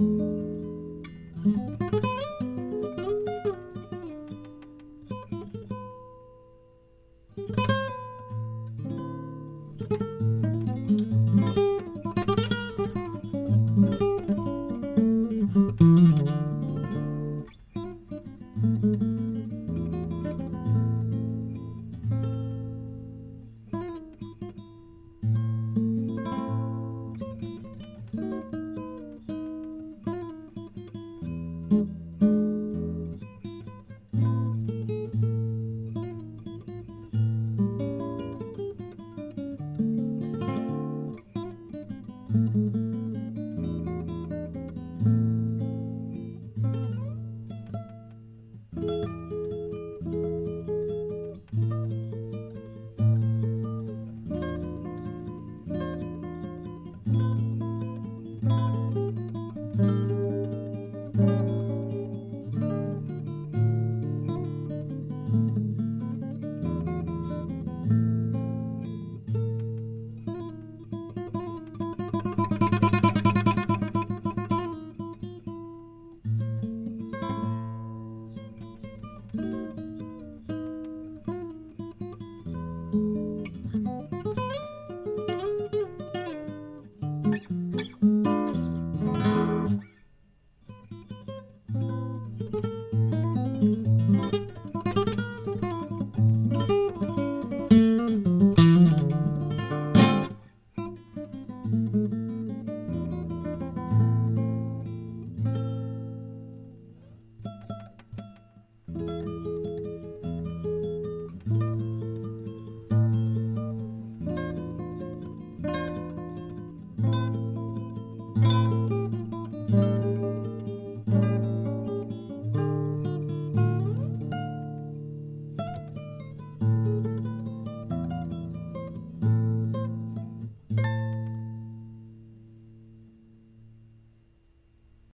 thank Música